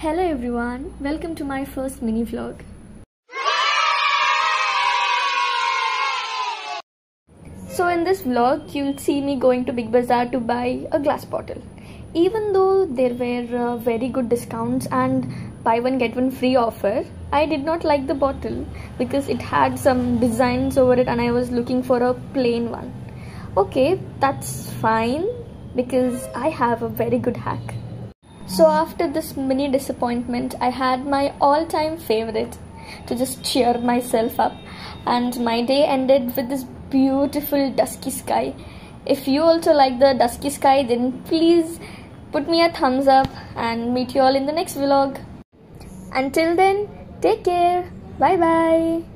Hello everyone, welcome to my first mini vlog. So in this vlog, you'll see me going to Big Bazaar to buy a glass bottle. Even though there were uh, very good discounts and buy one get one free offer, I did not like the bottle because it had some designs over it and I was looking for a plain one. Okay, that's fine because I have a very good hack. So after this mini disappointment, I had my all-time favorite to just cheer myself up and my day ended with this beautiful dusky sky. If you also like the dusky sky then please put me a thumbs up and meet you all in the next vlog. Until then, take care. Bye bye.